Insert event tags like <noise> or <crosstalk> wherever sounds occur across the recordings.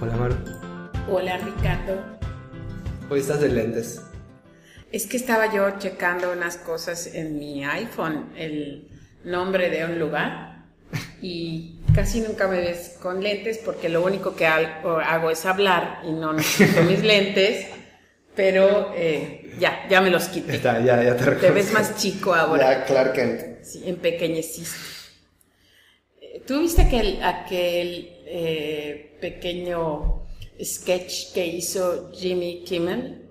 Hola, Mar. Hola Ricardo. Hoy estás de lentes. Es que estaba yo checando unas cosas en mi iPhone, el nombre de un lugar, y casi nunca me ves con lentes porque lo único que hago es hablar y no necesito <laughs> mis lentes, pero eh, ya, ya me los quité. Está, ya, ya te Te ves más chico ahora. Ya, Clark Kent. Sí, empequeñeciste. Eh, ¿Tú viste aquel, aquel eh, pequeño sketch que hizo Jimmy Kimmel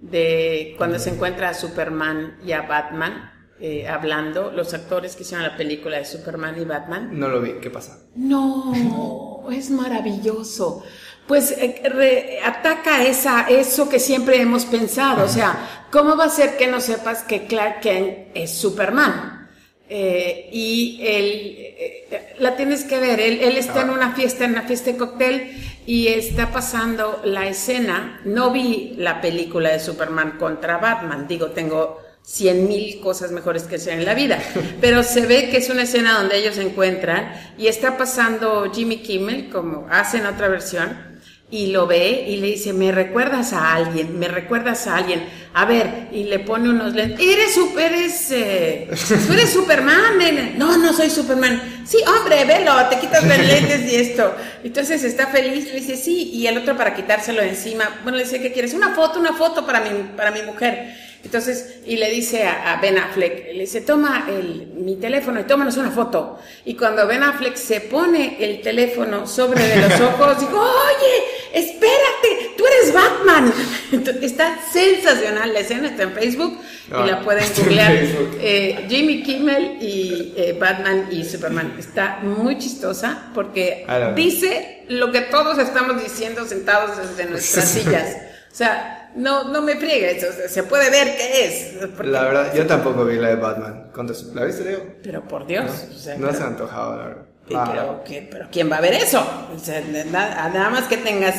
de cuando se encuentra a Superman y a Batman eh, hablando, los actores que hicieron la película de Superman y Batman? No lo vi, ¿qué pasa? No, es maravilloso. Pues eh, re- ataca esa, eso que siempre hemos pensado, o sea, ¿cómo va a ser que no sepas que Clark Kent es Superman? Eh, y él, la tienes que ver, él, él está en una fiesta, en una fiesta de cóctel y está pasando la escena, no vi la película de Superman contra Batman, digo, tengo cien mil cosas mejores que hacer en la vida, pero se ve que es una escena donde ellos se encuentran y está pasando Jimmy Kimmel, como hacen otra versión, y lo ve y le dice, me recuerdas a alguien, me recuerdas a alguien, a ver, y le pone unos lentes, eres super, eres, eh, tú eres Superman, nene". no, no soy Superman, sí, hombre, velo, te quitas los lentes y esto, entonces está feliz, le dice, sí, y el otro para quitárselo encima, bueno, le dice, ¿qué quieres? Una foto, una foto para mi, para mi mujer, entonces, y le dice a, a Ben Affleck, le dice, toma el, mi teléfono y tómanos una foto. Y cuando Ben Affleck se pone el teléfono sobre de los <laughs> ojos, digo, oye, espérate, tú eres Batman. Entonces, <laughs> está sensacional la escena, está en Facebook y Ah, la pueden está en googlear. Eh, Jimmy Kimmel y eh, Batman y Superman. Está muy chistosa porque Ah, dice lo que todos estamos diciendo sentados desde nuestras sillas. O sea, no, no me friegues, o sea, se puede ver qué es. porque- La verdad, yo tampoco vi la de Batman. ¿La viste, Leo? Pero por Dios. o sea, No pero- se ha antojado, la verdad. Ah, pero, ¿qué- pero ¿quién va a ver eso? O sea, nada, nada más que tengas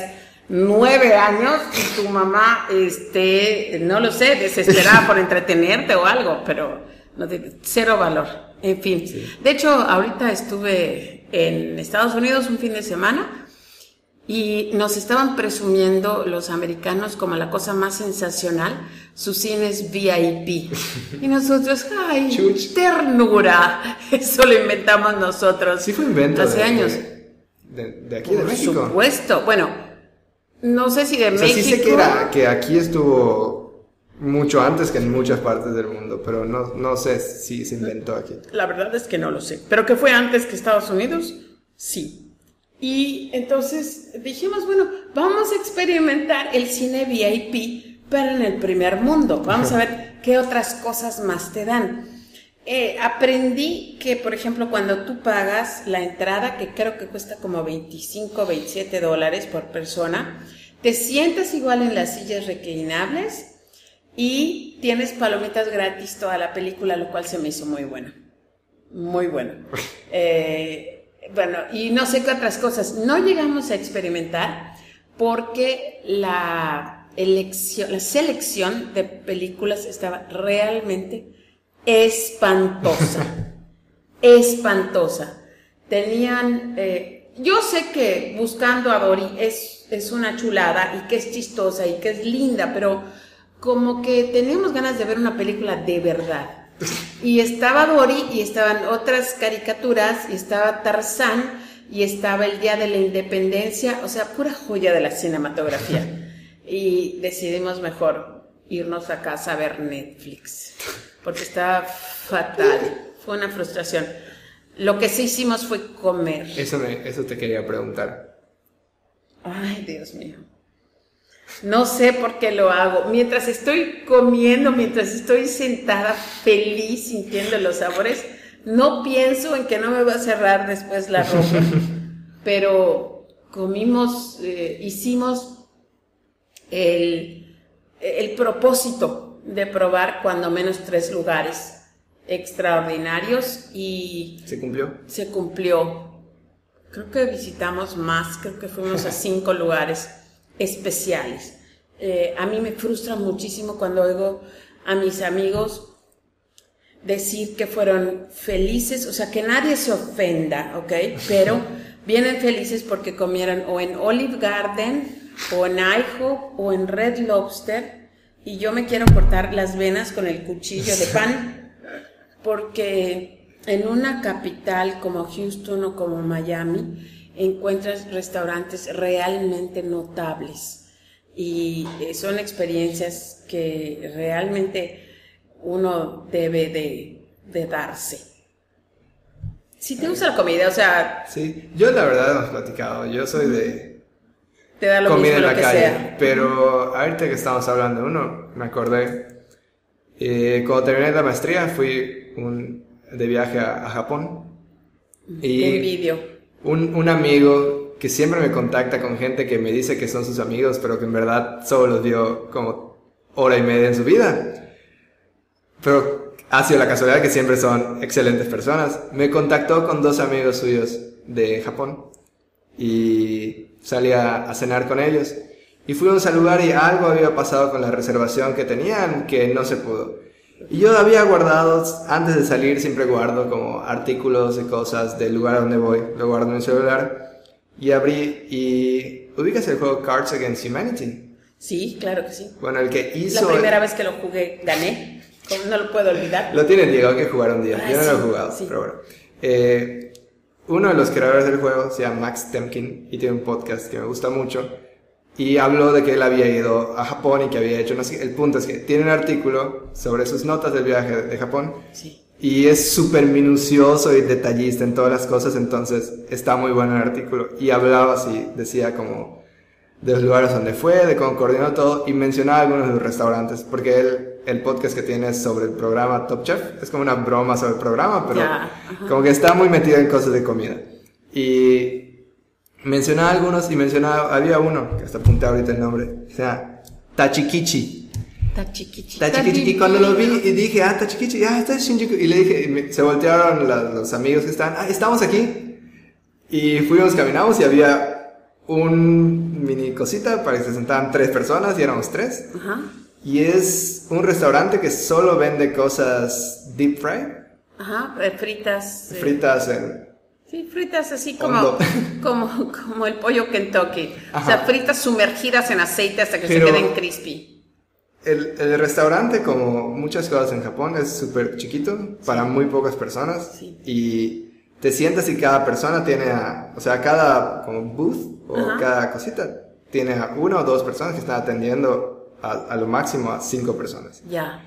nueve años y tu mamá esté, no lo sé, desesperada por entretenerte o algo, pero no tiene cero valor. En fin. De hecho, ahorita estuve en Estados Unidos un fin de semana y nos estaban presumiendo los americanos como la cosa más sensacional, sus cines VIP. Y nosotros, ay, Chuch. ternura. <laughs> Eso lo inventamos nosotros. Sí fue invento Hace de, años. De, de aquí, de Por México. supuesto. Bueno, no sé si de O sea, México. sí sé que, era, que aquí estuvo mucho antes que en muchas partes del mundo, pero no, no sé si se inventó aquí. La verdad es que no lo sé. ¿Pero que fue antes que Estados Unidos? Sí. Y entonces dijimos, bueno, vamos a experimentar el cine VIP, pero en el primer mundo. Vamos a ver qué otras cosas más te dan. Eh, aprendí que, por ejemplo, cuando tú pagas la entrada, que creo que cuesta como 25, 27 dólares por persona, te sientas igual en las sillas reclinables y tienes palomitas gratis toda la película, lo cual se me hizo muy bueno. Muy bueno. <laughs> Eh, bueno, y no sé qué otras cosas. No llegamos a experimentar porque la elección, la selección de películas estaba realmente espantosa. <laughs> espantosa. Tenían, eh, yo sé que buscando a Dory es, es una chulada y que es chistosa y que es linda, pero como que teníamos ganas de ver una película de verdad. Y estaba Dory y estaban otras caricaturas y estaba Tarzán y estaba el Día de la Independencia, o sea, pura joya de la cinematografía. Y decidimos mejor irnos a casa a ver Netflix, porque estaba fatal, fue una frustración. Lo que sí hicimos fue comer. Eso, me, eso te quería preguntar. Ay, Dios mío. No sé por qué lo hago. Mientras estoy comiendo, mientras estoy sentada feliz sintiendo los sabores, no pienso en que no me va a cerrar después la ropa. <laughs> Pero comimos, eh, hicimos el, el propósito de probar cuando menos tres lugares extraordinarios y ¿Se cumplió? se cumplió creo que visitamos más, creo que fuimos a <laughs> cinco lugares especiales. Eh, a mí me frustra muchísimo cuando oigo a mis amigos decir que fueron felices, o sea, que nadie se ofenda, ¿ok? Pero vienen felices porque comieron o en Olive Garden, o en IHOP, o en Red Lobster, y yo me quiero cortar las venas con el cuchillo de pan, porque en una capital como Houston o como Miami, encuentras restaurantes realmente notables y eh, son experiencias que realmente uno debe de, darse. Si te gusta la comida, o sea... Sí, yo la verdad hemos platicado, yo soy de... Te da lo comida en la calle, pero ahorita que estamos hablando de uno, me acordé, eh, cuando terminé la maestría fui un, de viaje a, Japón. Y envidio. Un, un amigo que siempre me contacta con gente que me dice que son sus amigos, pero que en verdad solo los vio como hora y media en su vida pero ha sido la casualidad que siempre son excelentes personas. Me contactó con dos amigos suyos de Japón y salí a, cenar con ellos. Y fuimos al lugar y algo había pasado con la reservación que tenían que no se pudo. Y yo había guardado, antes de salir siempre guardo como artículos y cosas del lugar donde voy, lo guardo en mi celular. Y abrí y ubicas el juego Cards Against Humanity. Sí, claro que sí. Bueno, el que hizo... La primera vez que lo jugué gané. No lo puedo olvidar. Lo tiene Diego, que jugar un día. Yo no lo he jugado, pero bueno. Eh, uno de los creadores del juego se llama Max Temkin y tiene un podcast que me gusta mucho. Y habló de que él había ido a Japón y que había hecho, no sé, el punto es que tiene un artículo sobre sus notas del viaje de Japón. Sí. Y es súper minucioso y detallista en todas las cosas, entonces está muy bueno el artículo. Y hablaba así, decía como de los lugares donde fue, de cómo coordinó todo y mencionaba algunos de los restaurantes, porque él el podcast que tienes sobre el programa Top Chef. Es como una broma sobre el programa, pero como que está muy metido en cosas de comida. Y mencionaba algunos y mencionaba, había uno, que hasta apunté ahorita el nombre, o sea, Tachikichi. Tachikichi. Tachikichi. Y cuando lo vi y dije, ah, Tachikichi, ah, está Shinjuku. Y le dije, se voltearon los amigos que estaban, ah, estamos aquí. Y fuimos, caminamos y había un mini cosita para que se sentaran tres personas y éramos tres. Ajá. Y es un restaurante que solo vende cosas deep fry. Ajá, eh, fritas. Eh. Fritas en... Sí, fritas así como, <laughs> como, como el pollo Kentucky. O sea, fritas sumergidas en aceite hasta que se queden crispy. El, el, restaurante, como muchas cosas en Japón, es súper chiquito para muy pocas personas. Sí. Y te sientas y cada persona tiene, a, o sea, cada como booth o cada cosita tiene a una o dos personas que están atendiendo a, lo máximo a cinco personas. Ya.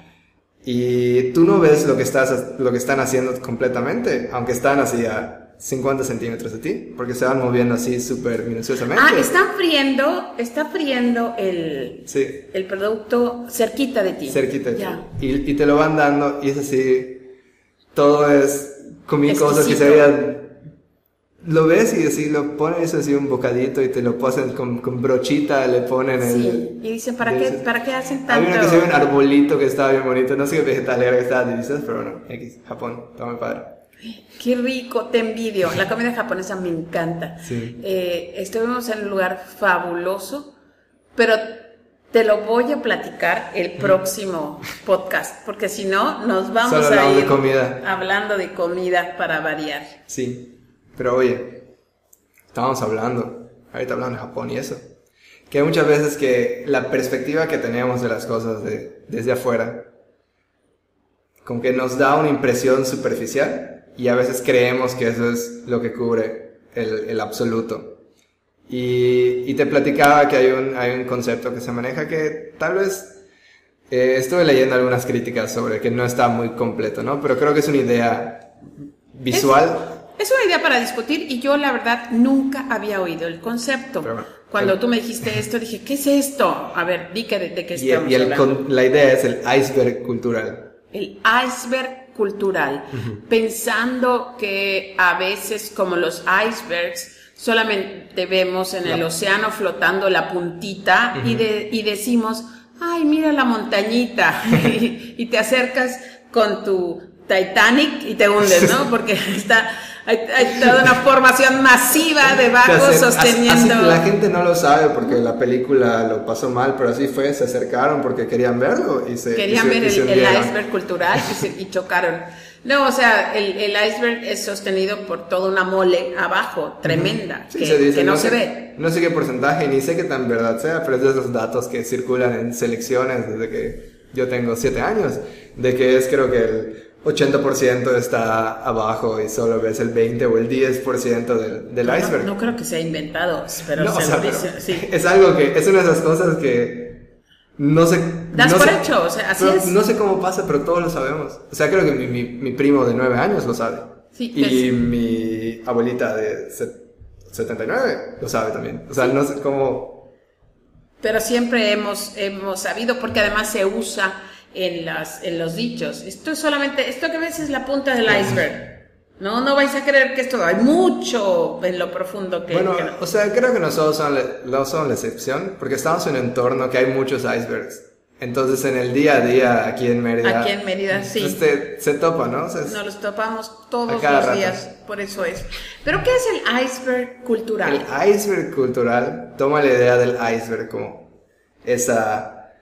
Y tú no ves lo que, estás, lo que están haciendo completamente, aunque están así a 50 centímetros de ti, porque se van moviendo así súper minuciosamente. Ah, están friendo, está friendo el, sí. el producto cerquita de ti. Cerquita de ti. Y, y, te lo van dando y es así, todo es comí cosas que se veían lo ves y así lo pones así un bocadito y te lo pasan con, con brochita, le ponen sí. el... y dicen, ¿para, qué, ¿para qué hacen tanto? Había una que se ve un arbolito que estaba bien bonito, no sé qué vegetal era que estaba delicioso, pero bueno, X, Japón, está muy padre. Qué rico, te envidio. La comida japonesa me encanta. Sí. Eh, estuvimos en un lugar fabuloso, pero te lo voy a platicar el próximo podcast, porque si no, nos vamos a ir de comida. hablando de comida para variar. Sí. Pero oye, estábamos hablando, ahorita hablando de Japón y eso, que muchas veces que la perspectiva que tenemos de las cosas de, desde afuera, como que nos da una impresión superficial y a veces creemos que eso es lo que cubre el, el absoluto. Y, y, te platicaba que hay un, hay un concepto que se maneja que tal vez eh, estuve leyendo algunas críticas sobre que no está muy completo, ¿no? Pero creo que es una idea visual. Es una idea para discutir y yo la verdad nunca había oído el concepto. Cuando tú me dijiste esto, dije, ¿qué es esto? A ver, di que de, qué estamos y la idea es el iceberg cultural. El iceberg cultural. Pensando que a veces, como los icebergs, solamente vemos en el océano flotando la puntita y, de, y decimos, ay, mira la montañita. <laughs> y te acercas con tu Titanic y te hundes, ¿no? <laughs> Porque está Hay, toda una formación masiva de bajos sosteniendo. la gente no lo sabe porque la película lo pasó mal, pero así fue, se acercaron porque querían verlo y se querían ver el, iceberg cultural y, chocaron. No, o sea, el, iceberg es sostenido por toda una mole abajo, tremenda, que, no, se ve. No sé qué porcentaje, ni sé qué tan verdad sea, pero es de esos datos que circulan en selecciones desde que yo tengo siete años, de que es creo que el 80% está abajo y solo ves el 20 o el 10% del, del iceberg. No, creo que sea inventado, pero se lo dice, sí. <laughs> Es algo que, es una de esas cosas que no sé... Das no por hecho, o sea, así es. No sé cómo pasa, pero todos lo sabemos. O sea, creo que mi, mi, primo de 9 años lo sabe. Sí, y mi abuelita de 79 lo sabe también. O sea, no sé cómo... Pero siempre hemos, hemos sabido, porque además se usa en, las, en los dichos. Esto es solamente, esto que ves es la punta del iceberg. No, no vais a creer que esto hay mucho en lo profundo que... Bueno, o sea, creo que nosotros son, no son la excepción, porque estamos en un entorno que hay muchos icebergs. Entonces, en el día a día aquí en Mérida... Aquí en Mérida, sí. Este, se topa, ¿no? Nos los topamos todos los días, por eso es. Pero, ¿qué es el iceberg cultural? El iceberg cultural toma la idea del iceberg como esa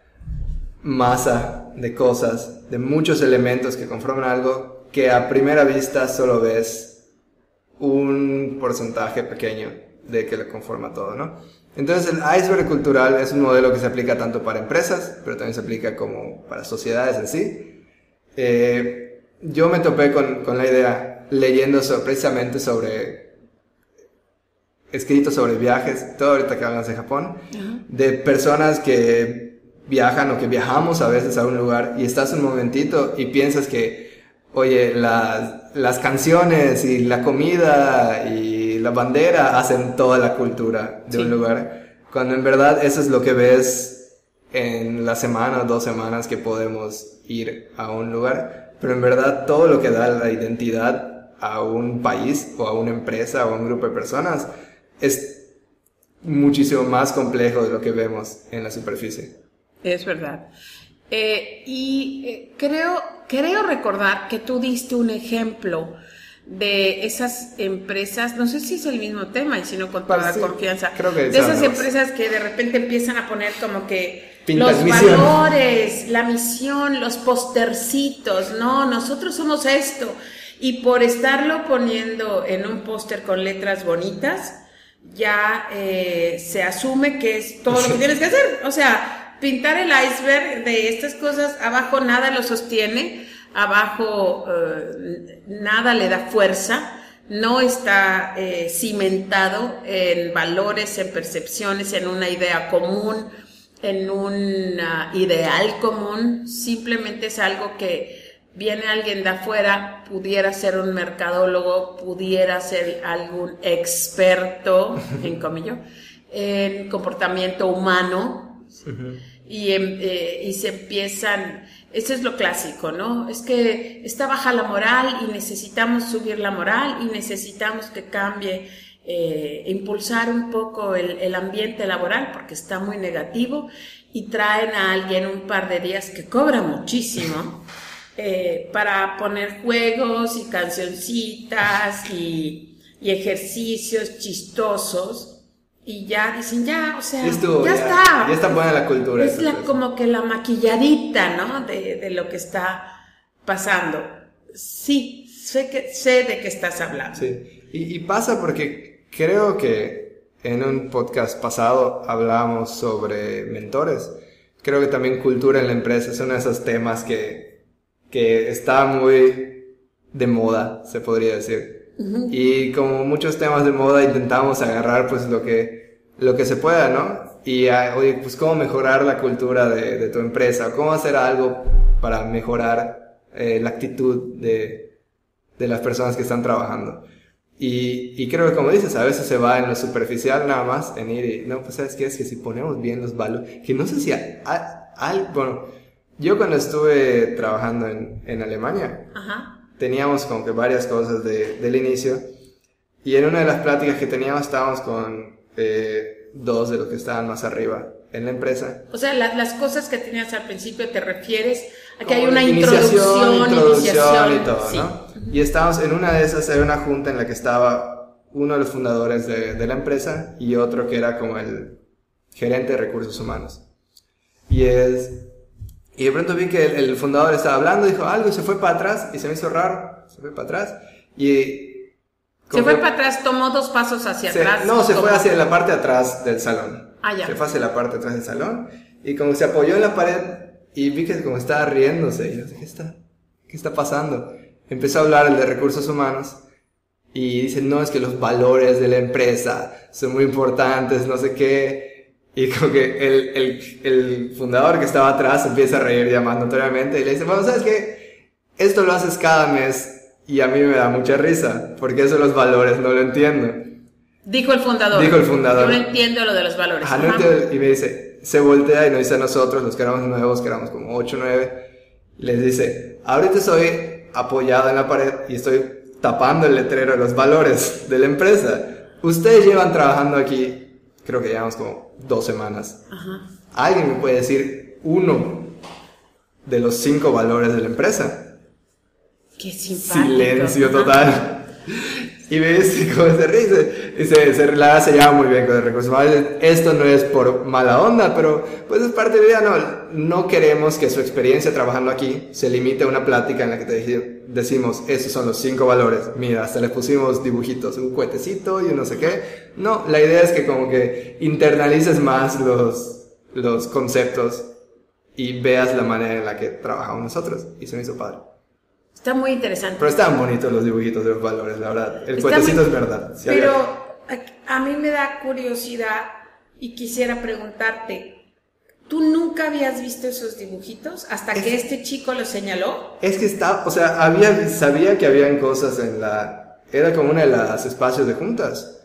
masa de cosas, de muchos elementos que conforman algo que a primera vista solo ves un porcentaje pequeño de que lo conforma todo, ¿no? Entonces el iceberg cultural es un modelo que se aplica tanto para empresas, pero también se aplica como para sociedades en sí. Eh, yo me topé con, con la idea leyendo precisamente sobre escritos sobre viajes, todo ahorita que hablas de Japón, de personas que viajan o que viajamos a veces a un lugar y estás un momentito y piensas que, oye, las, las canciones y la comida y la bandera hacen toda la cultura de un lugar, cuando en verdad eso es lo que ves en la semana o dos semanas que podemos ir a un lugar, pero en verdad todo lo que da la identidad a un país o a una empresa o a un grupo de personas es muchísimo más complejo de lo que vemos en la superficie. Es verdad. Eh, y eh, creo, creo recordar que tú diste un ejemplo de esas empresas, no sé si es el mismo tema y si no con toda la confianza, de esas empresas que de repente empiezan a poner como que los valores, la misión, los postercitos, no, nosotros somos esto. Y por estarlo poniendo en un póster con letras bonitas, ya eh, se asume que es todo lo que <laughs> tienes que hacer. O sea, pintar el iceberg de estas cosas, abajo nada lo sostiene, abajo eh, nada le da fuerza, no está eh, cimentado en valores, en percepciones, en una idea común, en un ideal común, simplemente es algo que viene alguien de afuera, pudiera ser un mercadólogo, pudiera ser algún experto, en comillo, en comportamiento humano, y, em, eh, y se empiezan, eso es lo clásico, ¿no? Es que está baja la moral y necesitamos subir la moral y necesitamos que cambie, eh, impulsar un poco el, el, ambiente laboral porque está muy negativo y traen a alguien un par de días que cobra muchísimo eh, para poner juegos y cancioncitas y, y ejercicios chistosos y ya dicen, ya, o sea, ya, está. Ya está buena la cultura. Es la, como que la maquilladita, ¿no? De, de, lo que está pasando. Sí, sé, que, sé de qué estás hablando. Sí, y, y pasa porque creo que en un podcast pasado hablábamos sobre mentores. Creo que también cultura en la empresa es uno de esos temas que, que está muy de moda, se podría decir. Y como muchos temas de moda intentamos agarrar pues lo que, lo que se pueda, ¿no? Y ah, oye, pues cómo mejorar la cultura de, de tu empresa, cómo hacer algo para mejorar eh, la actitud de, de las personas que están trabajando. Y, y, creo que como dices, a veces se va en lo superficial nada más, en ir y, no, pues sabes qué, es que si ponemos bien los valores, que no sé si, al, bueno, yo cuando estuve trabajando en, en Alemania, Ajá teníamos como que varias cosas de, del inicio. Y en una de las pláticas que teníamos estábamos con eh, dos de los que estaban más arriba en la empresa. O sea, las cosas que tenías al principio te refieres Aquí hay una introducción, iniciación, y todo, ¿no? Y estábamos en una de esas, era una junta en la que estaba uno de los fundadores de, de la empresa y otro que era como el gerente de recursos humanos. Y es, y de pronto vi que el, fundador estaba hablando, dijo algo y se fue para atrás y se me hizo raro, se fue para atrás y... Se fue para atrás, tomó dos pasos hacia atrás. No, se fue hacia la parte de atrás del salón. Ah, ya. Se fue hacia la parte de atrás del salón y como se apoyó en la pared y vi que como estaba riéndose y yo dije, ¿qué está? ¿Qué está pasando? Empezó a hablar el de recursos humanos y dice, no, es que los valores de la empresa son muy importantes, no sé qué. Y como que el, el, el fundador que estaba atrás empieza a reír llamando notoriamente y le dice, bueno, ¿sabes qué? Esto lo haces cada mes y a mí me da mucha risa, porque eso los valores no lo entiendo. Dijo el fundador. Dijo el fundador. Yo no entiendo lo de los valores. Ajá, no entiendo. Y me dice, se voltea y nos dice a nosotros, los que éramos nuevos, que éramos como 8 o 9, les dice, ahorita estoy apoyado en la pared y estoy tapando el letrero de los valores de la empresa. Ustedes llevan trabajando aquí creo que llevamos como dos semanas. Ajá. ¿Alguien me puede decir uno de los cinco valores de la empresa? Qué simpático. Silencio total. <laughs> Y dice <laughs> cómo se ríe. Y se, se, se lleva muy bien con el recurso Esto no es por mala onda, pero pues es parte de la vida. No, no queremos que su experiencia trabajando aquí se limite a una plática en la que te decimos, esos son los cinco valores. Mira, hasta le pusimos dibujitos, un cuetecito y no sé qué. No, la idea es que como que internalices más los, los conceptos y veas la manera en la que trabajamos nosotros. Y se me hizo padre. Está muy interesante. Pero están bonitos los dibujitos de los valores, la verdad. El cuentecito es verdad. pero a mí me da curiosidad y quisiera preguntarte, ¿tú nunca habías visto esos dibujitos hasta que este chico lo señaló? Es que está, o sea, había, sabía que habían cosas en la... Era como una de las espacios de juntas.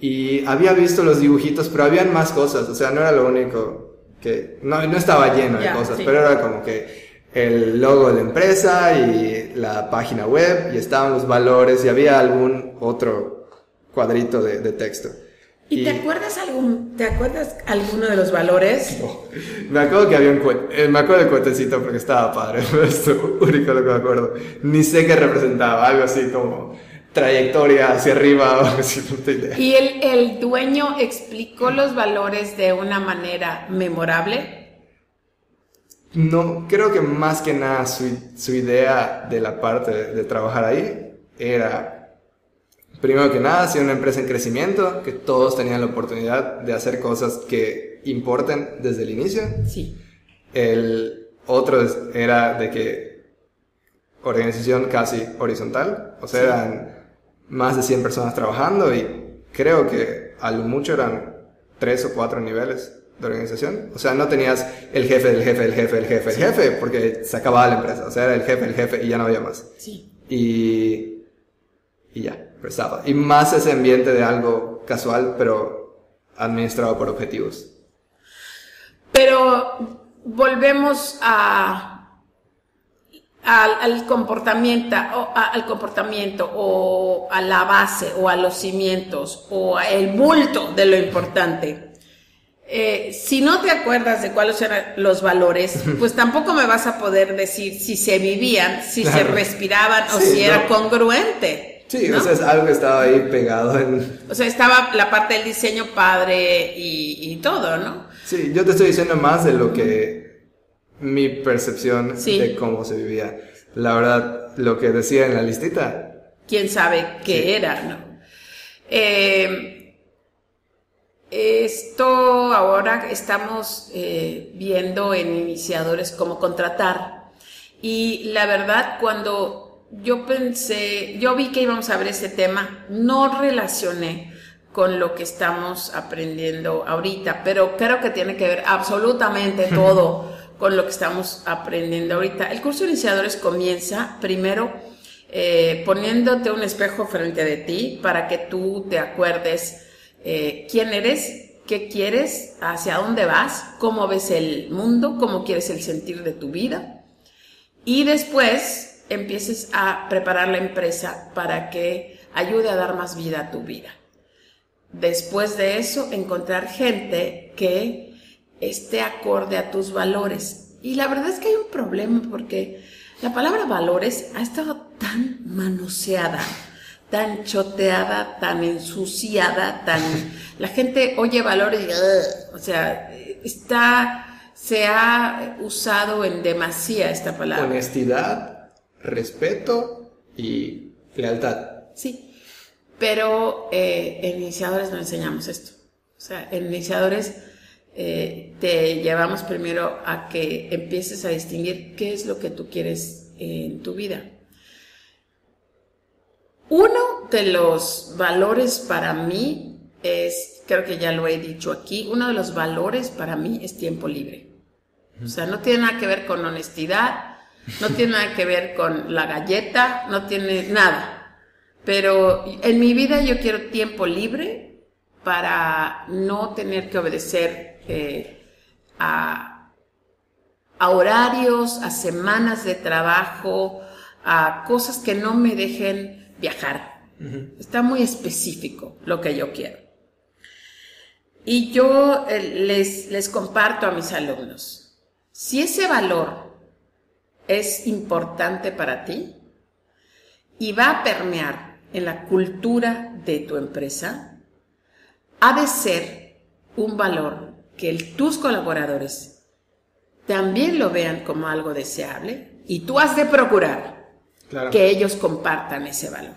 Y había visto los dibujitos, pero habían más cosas, o sea, no era lo único que... No, no estaba lleno de cosas, pero era como que el logo de la empresa y la página web y estaban los valores y había algún otro cuadrito de, texto. ¿Y, te acuerdas algún, te acuerdas alguno de los valores? <laughs> Me acuerdo que había un eh, me acuerdo del cuentecito porque estaba padre, <laughs> es lo único lo que me acuerdo. Ni sé qué representaba, algo así como trayectoria hacia arriba o así, <laughs> no idea. ¿Y el, el dueño explicó los valores de una manera memorable? No, creo que más que nada su, idea de la parte de, trabajar ahí era, primero que nada, ser una empresa en crecimiento, que todos tenían la oportunidad de hacer cosas que importen desde el inicio. Sí. El otro era de que organización casi horizontal, o sea, eran más de 100 personas trabajando y creo que a lo mucho eran tres o cuatro niveles de organización. O sea, no tenías el jefe del jefe, el jefe, el jefe, el jefe, porque se acababa la empresa. O sea, era el jefe, el jefe y ya no había más. Sí. Y, y ya, estaba. Y más ese ambiente de algo casual, pero administrado por objetivos. Pero volvemos a al, comportamiento, o, al comportamiento o a la base o a los cimientos o al bulto de lo importante. Eh, si no te acuerdas de cuáles eran los valores, pues tampoco me vas a poder decir si se vivían, si se respiraban o si era congruente. Sí, o sea, es algo que estaba ahí pegado en... O sea, estaba la parte del diseño padre y, todo, ¿no? Sí, yo te estoy diciendo más de lo que mi percepción de cómo se vivía. La verdad, lo que decía en la listita. ¿Quién sabe qué era, no? Eh, esto ahora estamos eh, viendo en iniciadores cómo contratar. Y la verdad, cuando yo pensé, yo vi que íbamos a ver ese tema, no relacioné con lo que estamos aprendiendo ahorita, pero creo que tiene que ver absolutamente <laughs> todo con lo que estamos aprendiendo ahorita. El curso de iniciadores comienza primero eh, poniéndote un espejo frente de ti para que tú te acuerdes eh, quién eres, qué quieres, hacia dónde vas, cómo ves el mundo, cómo quieres el sentir de tu vida. Y después empieces a preparar la empresa para que ayude a dar más vida a tu vida. Después de eso, encontrar gente que esté acorde a tus valores Y la verdad es que hay un problema porque la palabra valores ha estado tan manoseada, tan choteada, tan ensuciada, tan... La gente oye valores y... o sea, está... Se ha usado en demasía esta palabra. Honestidad, respeto y lealtad. Sí, pero eh, en iniciadores no enseñamos esto. O sea, en iniciadores eh, te llevamos primero a que empieces a distinguir qué es lo que tú quieres en tu vida. Uno de los valores para mí es, creo que ya lo he dicho aquí, uno de los valores para mí es tiempo libre. O sea, no tiene nada que ver con honestidad, no <laughs> tiene nada que ver con la galleta, no tiene nada. Pero en mi vida yo quiero tiempo libre para no tener que obedecer eh, a, a horarios, a semanas de trabajo, a cosas que no me dejen viajar. Está muy específico lo que yo quiero. Y yo eh, les, les comparto a mis alumnos, si ese valor es importante para ti y va a permear en la cultura de tu empresa, ha de ser un valor que tus colaboradores también lo vean como algo deseable y tú has de procurar que ellos compartan ese valor.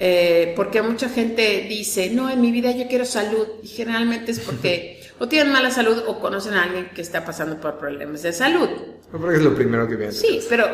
Eh, porque mucha gente dice, no, en mi vida yo quiero salud, y generalmente es porque <laughs> o tienen mala salud o conocen a alguien que está pasando por problemas de salud. Porque es lo primero que viene. Sí, pero,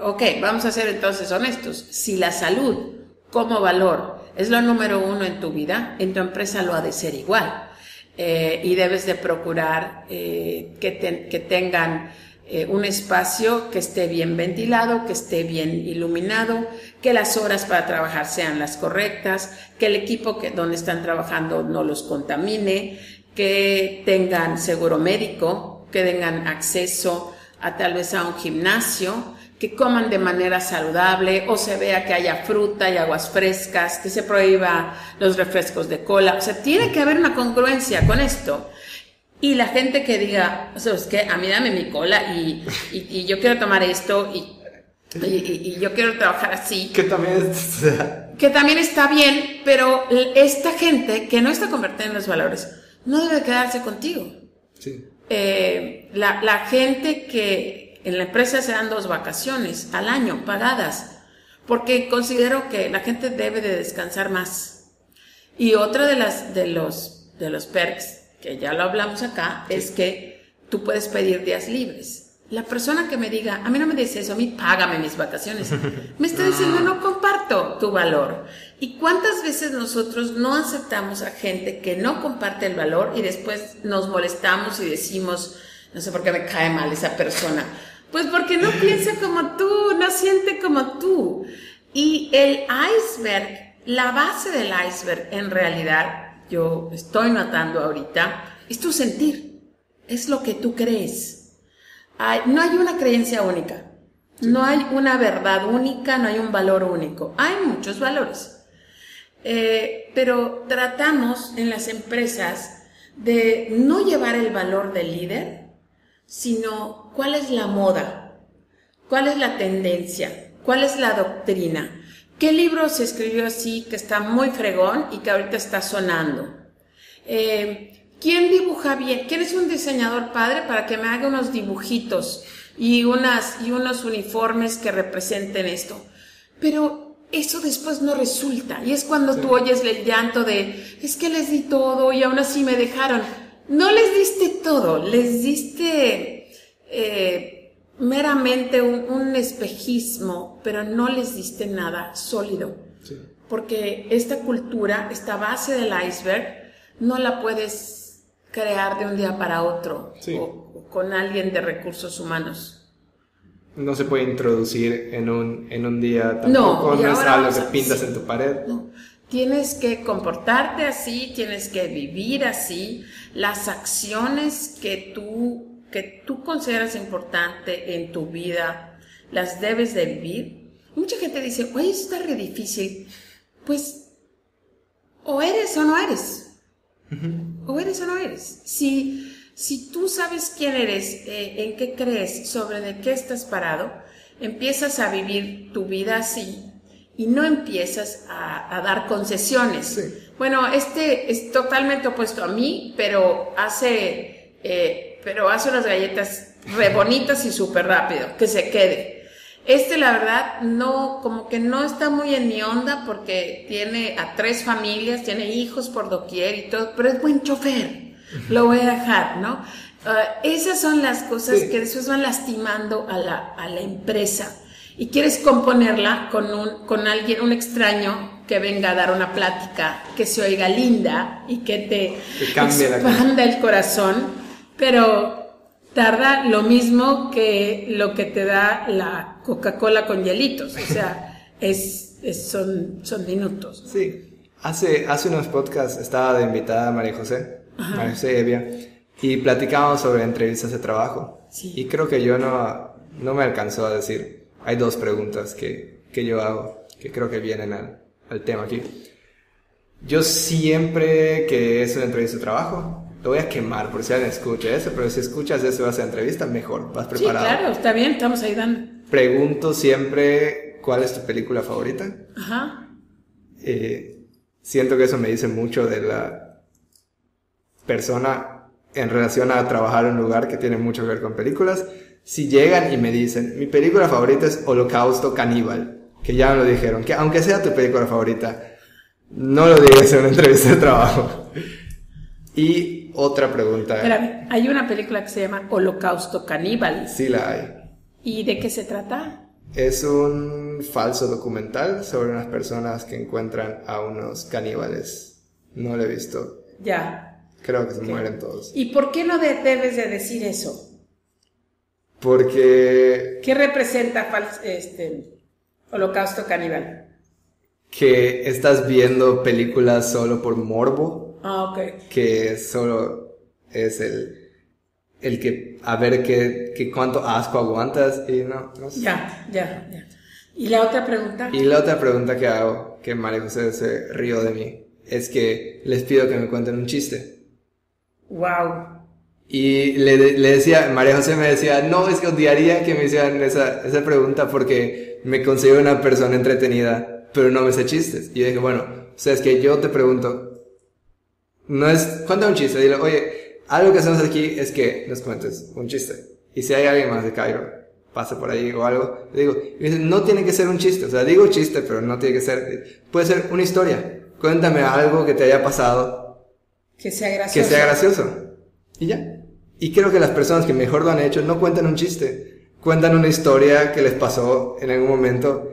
ok, vamos a ser entonces honestos. Si la salud como valor es lo número uno en tu vida, en tu empresa lo ha de ser igual. Eh, y debes de procurar eh, que, que tengan eh, un espacio que esté bien ventilado, que esté bien iluminado, que las horas para trabajar sean las correctas, que el equipo que, donde están trabajando no los contamine, que tengan seguro médico, que tengan acceso a tal vez a un gimnasio, que coman de manera saludable o se vea que haya fruta y aguas frescas, que se prohíba los refrescos de cola. O sea, tiene que haber una congruencia con esto. Y la gente que diga, o sea, es que a mí dame mi cola y, y, yo quiero tomar esto y, y, yo quiero trabajar así. Que también, es, <laughs> que también está bien, pero esta gente que no está convertida en los valores no debe quedarse contigo. Sí. Eh, la, la gente que en la empresa se dan dos vacaciones al año pagadas, porque considero que la gente debe de descansar más. Y otra de las de los de los perks que ya lo hablamos acá, es que tú puedes pedir días libres. La persona que me diga, a mí no me dice eso, a mí págame mis vacaciones, <laughs> me está diciendo, no comparto tu valor. ¿Y cuántas veces nosotros no aceptamos a gente que no comparte el valor y después nos molestamos y decimos, no sé por qué me cae mal esa persona? Pues porque no <laughs> piensa como tú, no siente como tú. Y el iceberg, la base del iceberg en realidad yo estoy notando ahorita, es tu sentir, es lo que tú crees. no hay una creencia única, no hay una verdad única, no hay un valor único, hay muchos valores. Eh, pero tratamos en las empresas de no llevar el valor del líder, sino cuál es la moda, cuál es la tendencia, cuál es la doctrina, ¿Qué libro se escribió así que está muy fregón y que ahorita está sonando? Eh, ¿Quién dibuja bien? ¿Quién es un diseñador padre para que me haga unos dibujitos y, unas, y unos uniformes que representen esto? Pero eso después no resulta. Y es cuando tú oyes el llanto de, es que les di todo y aún así me dejaron. No les diste todo, les diste... Eh, meramente un, espejismo, pero no les diste nada sólido. Porque esta cultura, esta base del iceberg, no la puedes crear de un día para otro o, con alguien de recursos humanos. No se puede introducir en un, en un día tampoco, no, es algo que pintas en tu pared. Tienes que comportarte así, tienes que vivir así. Las acciones que tú que tú consideras importante en tu vida, las debes de vivir. Mucha gente dice, oye, eso está re difícil. Pues, o eres o no eres. O eres o no eres. Si Si tú sabes quién eres, eh, en qué crees, sobre de qué estás parado, empiezas a vivir tu vida así y no empiezas a, dar concesiones. Bueno, este es totalmente opuesto a mí, pero hace, eh, pero hace unas galletas re bonitas y súper rápido, que se quede. Este, la verdad, no, como que no está muy en mi onda porque tiene a tres familias, tiene hijos por doquier y todo, pero es buen chofer. Lo voy a dejar, ¿no? Ah, esas son las cosas que después van lastimando a la, a la empresa. Y quieres componerla con, un, con alguien, un extraño que venga a dar una plática, que se oiga linda y que te, expanda el corazón, pero tarda lo mismo que lo que te da la Coca-Cola con hielitos, o sea, <laughs> es, son, son minutos. Sí. Hace, hace unos podcasts estaba de invitada María José, María José Evia, y platicábamos sobre entrevistas de trabajo. Y creo que yo no, no me alcanzó a decir, hay dos preguntas que, que yo hago, que creo que vienen al, al tema aquí. Yo siempre que es una entrevista de trabajo, lo voy a quemar por si alguien escucha eso, pero si escuchas eso vas a entrevista, mejor, vas preparado. Sí, claro, está bien, estamos ayudando. Pregunto siempre, ¿cuál es tu película favorita? Ajá. Eh, siento que eso me dice mucho de la persona en relación a trabajar en un lugar que tiene mucho que ver con películas. Si llegan y me dicen, mi película favorita es Holocausto Caníbal, que ya me lo dijeron, que aunque sea tu película favorita, no lo digas en una entrevista de trabajo. Y otra pregunta. Espérame, hay una película que se llama Holocausto Caníbal. Sí, la hay. ¿Y de qué se trata? Es un falso documental sobre unas personas que encuentran a unos caníbales. No lo he visto. Ya. Creo que se mueren todos. ¿Y por qué no debes de decir eso? Porque... ¿Qué representa este, Holocausto Caníbal? Que estás viendo películas solo por morbo Ah, ok. Que solo es el, el que, a ver qué, qué cuánto asco aguantas y no, no sé. Ya, ya, ya. ¿Y la otra pregunta? Y la otra pregunta que hago, que María José se rió de mí, es que les pido que me cuenten un chiste. Wow. Y le, le, decía, María José me decía, no, es que odiaría que me hicieran esa, esa pregunta porque me considero una persona entretenida, pero no me sé chistes. Y yo dije, bueno, o sea, es que yo te pregunto, no es, cuenta un chiste, dile, oye, algo que hacemos aquí es que nos cuentes un chiste. Y si hay alguien más de Cairo, pasa por ahí o algo, le digo, y dice, no tiene que ser un chiste, o sea, digo chiste, pero no tiene que ser, puede ser una historia. Cuéntame algo que te haya pasado. Que sea gracioso. Que sea gracioso. Y ya. Y creo que las personas que mejor lo han hecho no cuentan un chiste, cuentan una historia que les pasó en algún momento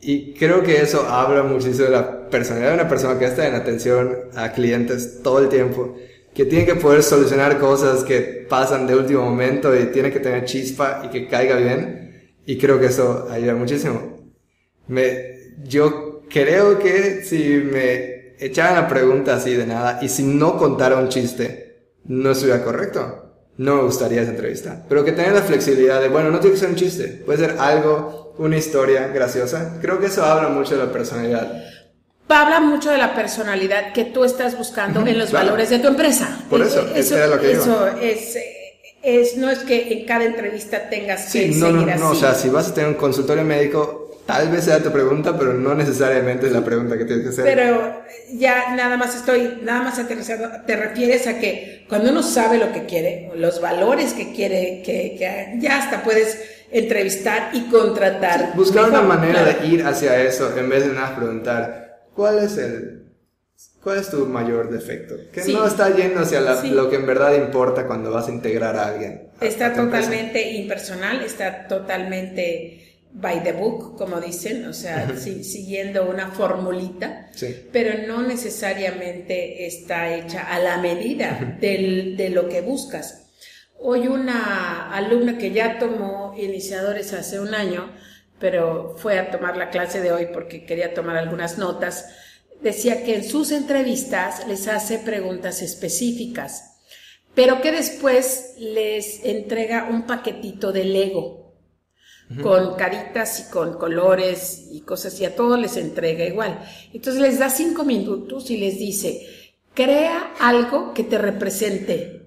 y creo que eso habla muchísimo de la personalidad de una persona que está en atención a clientes todo el tiempo, que tiene que poder solucionar cosas que pasan de último momento y tiene que tener chispa y que caiga bien. Y creo que eso ayuda muchísimo. Me, yo creo que si me echaran la pregunta así de nada y si no contara un chiste, no estuviera correcto. No me gustaría esa entrevista. Pero que tenga la flexibilidad de, bueno, no tiene que ser un chiste, puede ser algo una historia graciosa. Creo que eso habla mucho de la personalidad. Habla mucho de la personalidad que tú estás buscando en los valores de tu empresa. Por eso, eh, eso, lo que eso es, es, no es que en cada entrevista tengas que no, seguir no, no, o sea, si vas a tener un consultorio médico, tal vez sea tu pregunta, pero no necesariamente es la pregunta que tienes que hacer. Pero ya nada más estoy, nada más aterrizado, te refieres a que cuando uno sabe lo que quiere, los valores que quiere, que, que ya hasta puedes entrevistar y contratar. buscar una manera de ir hacia eso en vez de nada preguntar, ¿cuál es el... ¿Cuál es tu mayor defecto? Que no está yendo hacia lo que en verdad importa cuando vas a integrar a alguien. está totalmente impersonal, está totalmente by the book, como dicen, o sea, siguiendo una formulita, pero no necesariamente está hecha a la medida del, de lo que buscas. Hoy una alumna que ya tomó iniciadores hace un año, pero fue a tomar la clase de hoy porque quería tomar algunas notas, decía que en sus entrevistas les hace preguntas específicas, pero que después les entrega un paquetito de Lego con caritas y con colores y cosas y a todos les entrega igual. Entonces les da cinco minutos y les dice, crea algo que te represente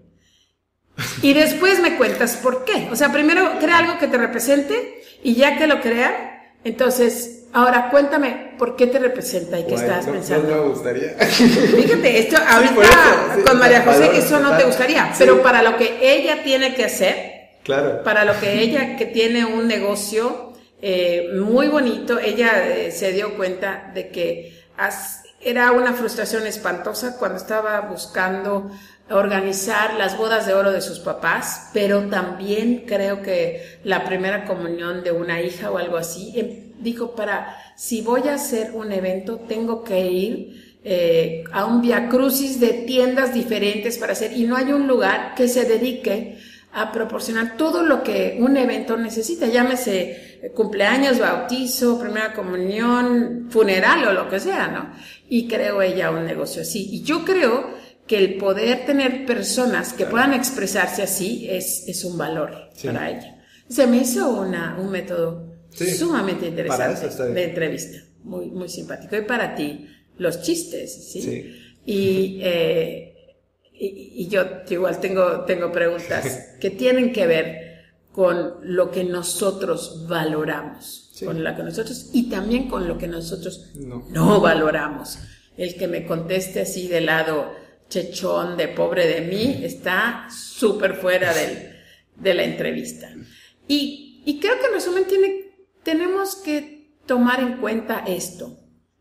<laughs> Y después me cuentas por qué. O sea, primero crea algo que te represente y ya que lo crea, entonces, ahora cuéntame por qué te representa y qué estabas pensando. No me gustaría. <laughs> Fíjate, esto ahorita con María José, eso no te gustaría, pero para lo que ella tiene que hacer, claro. para lo que ella que tiene un negocio eh, muy bonito, ella eh, se dio cuenta de que era una frustración espantosa cuando estaba buscando organizar las bodas de oro de sus papás, pero también creo que la primera comunión de una hija o algo así. Em, dijo, para, si voy a hacer un evento, tengo que ir eh, a un via crucis de tiendas diferentes para hacer, y no hay un lugar que se dedique a proporcionar todo lo que un evento necesita, llámese cumpleaños, bautizo, primera comunión, funeral o lo que sea, ¿no? Y creo ella un negocio así. Y yo creo que el poder tener personas que puedan expresarse así es, es un valor para ella. Se me hizo una, un método sumamente interesante de entrevista, muy, muy simpático. Y para ti, los chistes, ¿sí? Y, eh, y, y, yo igual tengo, tengo preguntas <laughs> que tienen que ver con lo que nosotros valoramos, con lo que nosotros y también con lo que nosotros no, no valoramos. El que me conteste así de lado, chechón de pobre de mí está súper fuera del, de la entrevista. Y, y, creo que en resumen tiene, tenemos que tomar en cuenta esto,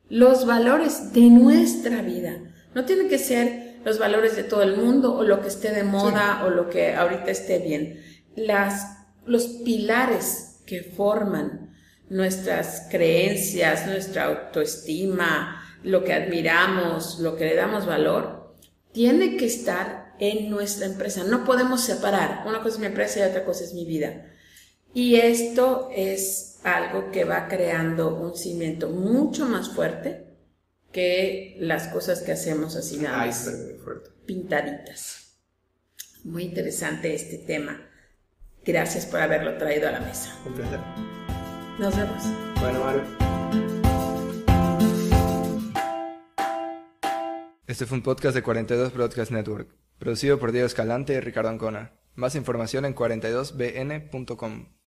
los valores de nuestra vida. No tiene que ser los valores de todo el mundo o lo que esté de moda o lo que ahorita esté bien. Las, los pilares que forman nuestras creencias, nuestra autoestima, lo que admiramos, lo que le damos valor, tiene que estar en nuestra empresa. No podemos separar. Una cosa es mi empresa y otra cosa es mi vida. Y esto es algo que va creando un cimiento mucho más fuerte que las cosas que hacemos así nada más pintaditas. Muy interesante este tema. Gracias por haberlo traído a la mesa. Un placer. Nos vemos. Bueno, Mario. Este fue un podcast de 42 Broadcast Network, producido por Diego Escalante y Ricardo Ancona. Más información en 42bn.com.